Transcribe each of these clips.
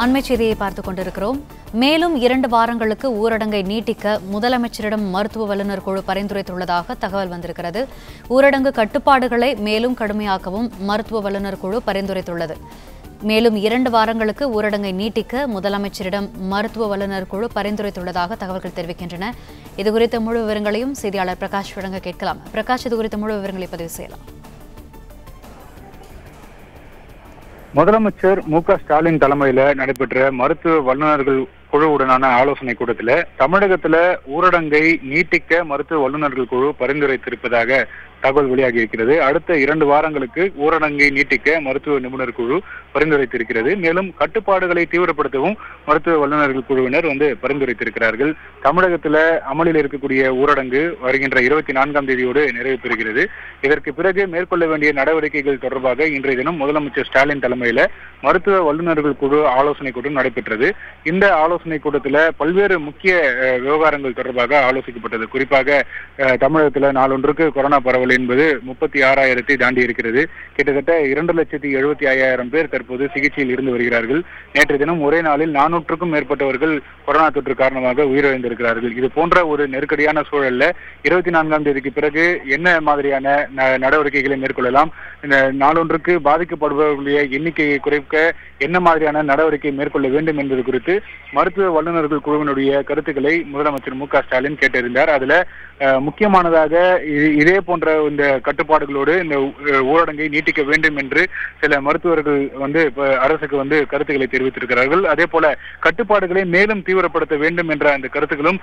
அண்மை செய்தியை பார்த்துக் கொண்டிருக்கிறோம். மேலும் இரண்டு வாரங்களுக்கு ஊரடங்கை நீட்டிக்க முதலமைச்சரிடம் மருத்துவ வல்லுநர் குழு பரிந்துரைத்துள்ளதாக தகவல் வந்திருக்கிறது. ஊரடங்கு கட்டுப்பாடுகளை மேலும் கடுமையாக்கவும் மருத்துவ வல்லுநர் குழு பரிந்துரைத்துள்ளது. மேலும் இரண்டு வாரங்களுக்கு ஊரடங்கை நீட்டிக்க முதலமைச்சரிடம் மருத்துவ வல்லுநர் குழு பரிந்துரைத்துள்ளதாக தகவல்கள் தெரிவிக்கின்றன. இதுகுறித்த முழு விவரங்களையும் செய்தியாளர் பிரகாஷ் வழங்க கேட்கலாம். பிரகாஷ் இதுகுறித்த முழு விவரங்களை பதிவு செய்யலாம். முதலமைச்சர் மு க ஸ்டாலின் தலைமையில நடைபெற்ற மருத்துவ வல்லுநர்கள் குழுவுடனான ஆலோசனை கூட்டத்துல தமிழகத்துல ஊரடங்கை நீட்டிக்க மருத்துவ வல்லுநர்கள் குழு பரிந்துரைத்திருப்பதாக தகவல் வெளியாகி இருக்கிறது. அடுத்த இரண்டு வாரங்களுக்கு ஊரடங்கை நீட்டிக்க மருத்துவ நிபுணர் குழு பரிந்துரைத்திருக்கிறது. மேலும் கட்டுப்பாடுகளை தீவிரப்படுத்தவும் மருத்துவ வல்லுநர்கள் குழுவினர் வந்து பரிந்துரைத்திருக்கிறார்கள். தமிழகத்துல அமலில் இருக்கக்கூடிய ஊரடங்கு வருகின்ற இருபத்தி நான்காம் தேதியோடு நிறைவு பெறுகிறது. இதற்கு பிறகு மேற்கொள்ள வேண்டிய நடவடிக்கைகள் தொடர்பாக இன்றைய தினம் முதலமைச்சர் ஸ்டாலின் தலைமையில மருத்துவ வல்லுநர்கள் குழு ஆலோசனை கூட்டம் நடைபெற்றது. இந்த ஆலோசனை கூட்டத்துல பல்வேறு முக்கிய விவகாரங்கள் தொடர்பாக ஆலோசிக்கப்பட்டது. குறிப்பாக தமிழகத்தில் தமிழகத்துல நாளொன்றுக்கு கொரோனா பரவல் என்பது முப்பத்தி ஆறாயிரத்தை தாண்டி இருக்கிறது. கிட்டத்தட்ட இரண்டு லட்சத்தி எழுபத்தி ஐயாயிரம் பேர் தற்போது சிகிச்சையில் இருந்து வருகிறார்கள். நேற்று தினம் ஒரே நாளில் நானூற்றுக்கும் மேற்பட்டவர்கள் கொரோனா தொற்று காரணமாக உயிரிழந்திருக்கிறார்கள். இது போன்ற ஒரு நெருக்கடியான சூழல்ல இருபத்தி நான்காம் தேதிக்கு பிறகு என்ன மாதிரியான ந- நடவடிக்கைகளை மேற்கொள்ளலாம்? இந்த நாளொன்றுக்கு பாதிக்கப்படுபவர்களுடைய எண்ணிக்கையை குறைக்க என்ன மாதிரியான நடவடிக்கை மேற்கொள்ள வேண்டும் என்பது குறித்து மருத்துவ வல்லுநர்கள் குழுவினுடைய கருத்துக்களை முதலமைச்சர் மு க ஸ்டாலின் கேட்டறிந்தார் அதுல முக்கியமானதாக இதே போன்ற இந்த கட்டுப்பாடுகளோடு இந்த ஊரடங்கை நீட்டிக்க வேண்டும் என்று சில மருத்துவர்கள் வந்து அரசுக்கு வந்து கருத்துக்களை தெரிவித்திருக்கிறார்கள். அதே போல கட்டுப்பாடுகளை மேலும் தீவிரப்படுத்த வேண்டும் என்ற அந்த கருத்துக்களும்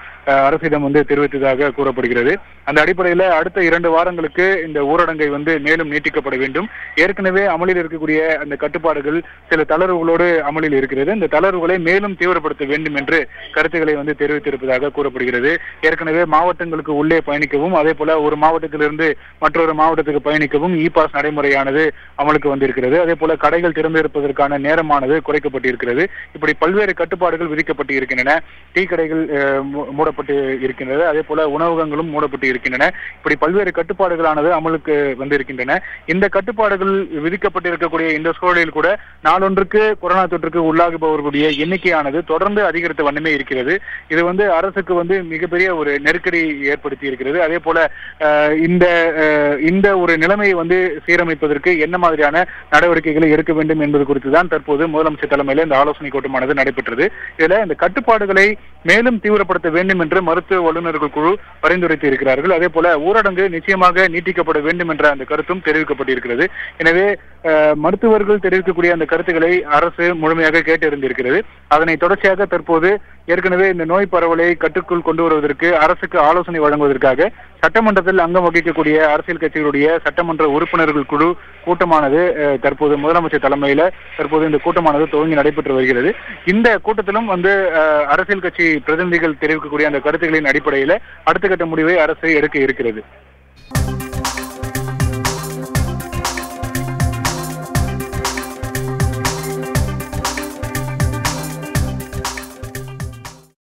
அரசிடம் வந்து தெரிவித்ததாக கூறப்படுகிறது. அந்த அடிப்படையில அடுத்த இரண்டு வாரங்களுக்கு இந்த ஊரடங்கை வந்து மேலும் நீட்டிக்கப்பட வேண்டும். ஏற்கனவே அமலில் இருக்கக்கூடிய அந்த கட்டுப்பாடுகள் சில தளர்வுகளோடு அமலில் இருக்கிறது. இந்த தளர்வுகளை மேலும் தீவிரப்படுத்த வேண்டும் என்று கருத்துக்களை வந்து தெரிவித்திருப்பதாக கூறப்படுகிறது. ஏற்கனவே மாவட்டங்களுக்கு உள்ளே பயணிக்கவும் அதே போல ஒரு மாவட்டத்திலிருந்து மற்றொரு மாவட்டத்துக்கு பயணிக்கவும் இ பாஸ் நடைமுறையானது அமலுக்கு வந்திருக்கிறது. அதே போல கடைகள் திறந்திருப்பதற்கான நேரமானது குறைக்கப்பட்டிருக்கிறது. இப்படி பல்வேறு கட்டுப்பாடுகள் விதிக்கப்பட்டு இருக்கின்றன டீ கடைகள் மூடப்பட்டு இருக்கின்றது. அதே போல உணவகங்களும் மூடப்பட்டு இருக்கின்றன. இப்படி பல்வேறு கட்டுப்பாடுகளானது அமலுக்கு வந்திருக்கின்றன. இந்த கட்டுப்பாடுகள் விதிக்கப்பட்டிருக்கக்கூடிய இந்த சூழலில் கூட நாளொன்றுக்கு கொரோனா தொற்றுக்கு உள்ளாகுபவர்களுடைய எண்ணிக்கையானது தொடர்ந்து அதிகரித்த வண்ணமே இருக்கிறது. இது வந்து அரசுக்கு வந்து மிகப்பெரிய ஒரு நெருக்கடி ஏற்படுத்தி இருக்கிறது அதே போல இந்த இந்த ஒரு நிலைமையை வந்து சீரமைப்பதற்கு என்ன மாதிரியான நடவடிக்கைகளை எடுக்க வேண்டும் என்பது குறித்து தான் தற்போது முதலமைச்சர் தலைமையில் இந்த ஆலோசனை கூட்டமானது நடைபெற்றது. இதுல இந்த கட்டுப்பாடுகளை மேலும் தீவிரப்படுத்த வேண்டும் என்று மருத்துவ வல்லுநர்கள் குழு பரிந்துரைத்து இருக்கிறார்கள். அதே போல ஊரடங்கு நிச்சயமாக நீட்டிக்கப்பட வேண்டும் என்ற அந்த கருத்தும் தெரிவிக்கப்பட்டிருக்கிறது. எனவே மருத்துவர்கள் தெரிவிக்கக்கூடிய அந்த கருத்துக்களை அரசு முழுமையாக கேட்டிருந்திருக்கிறது அதனை தொடர்ச்சியாக தற்போது ஏற்கனவே இந்த நோய் பரவலை கட்டுக்குள் கொண்டு வருவதற்கு அரசுக்கு ஆலோசனை வழங்குவதற்காக சட்டமன்றத்தில் அங்கம் வகிக்கக்கூடிய அரசியல் கட்சிகளுடைய சட்டமன்ற உறுப்பினர்கள் குழு கூட்டமானது தற்போது முதலமைச்சர் தலைமையில தற்போது இந்த கூட்டமானது துவங்கி நடைபெற்று வருகிறது. இந்த கூட்டத்திலும் வந்து அரசியல் கட்சி பிரதிநிதிகள் தெரிவிக்கக்கூடிய அந்த கருத்துக்களின் அடிப்படையில அடுத்த கட்ட முடிவை அரசு எடுக்க இருக்கிறது.